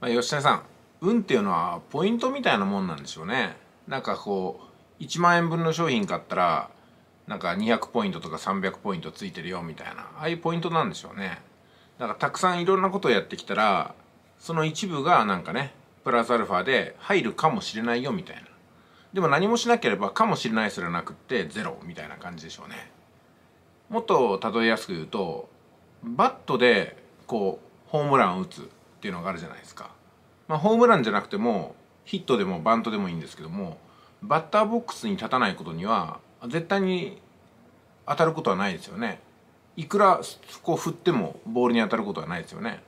まあ、吉田さん運っていうのはポイントみたいなもんなんでしょうね。なんかこう1万円分の商品買ったらなんか200ポイントとか300ポイントついてるよみたいなああいうポイントなんでしょうね。だからたくさんいろんなことをやってきたらその一部がなんかねプラスアルファで入るかもしれないよみたいな。でも何もしなければかもしれないすらなくってゼロみたいな感じでしょうね。もっと例えやすく言うとバットでこうホームランを打つ。っていうのがあるじゃないですか。まあホームランじゃなくてもヒットでもバントでもいいんですけどもバッターボックスに立たないことには絶対に当たることはないですよね。いくらこう振ってもボールに当たることはないですよね。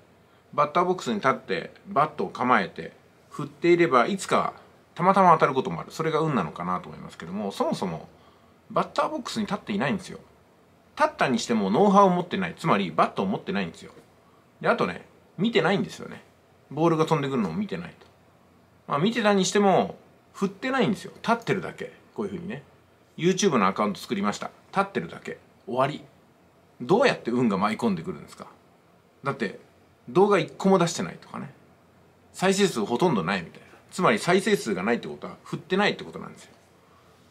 バッターボックスに立ってバットを構えて振っていればいつかたまたま当たることもある。それが運なのかなと思いますけどもそもそもバッターボックスに立っていないんですよ。立ったにしてもノウハウを持ってない。つまりバットを持ってないんですよ。であとね見てないんですよね。ボールが飛んでくるのを見てないと。まあ見てたにしても振ってないんですよ。立ってるだけ。こういうふうにね。YouTube のアカウント作りました。立ってるだけ。終わり。どうやって運が舞い込んでくるんですか。だって動画1個も出してないとかね。再生数ほとんどないみたいな。つまり再生数がないってことは振ってないってことなんですよ。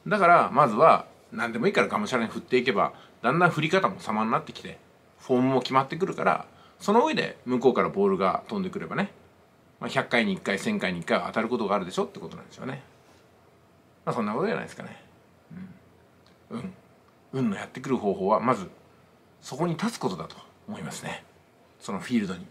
だからまずは何でもいいからがむしゃらに振っていけばだんだん振り方も様になってきてフォームも決まってくるからその上で向こうからボールが飛んでくればね、まあ、100回に1回1000回に1回は当たることがあるでしょってことなんですよね。まあそんなことじゃないですかね。うん、運のやってくる方法はまずそこに立つことだと思いますね。そのフィールドに。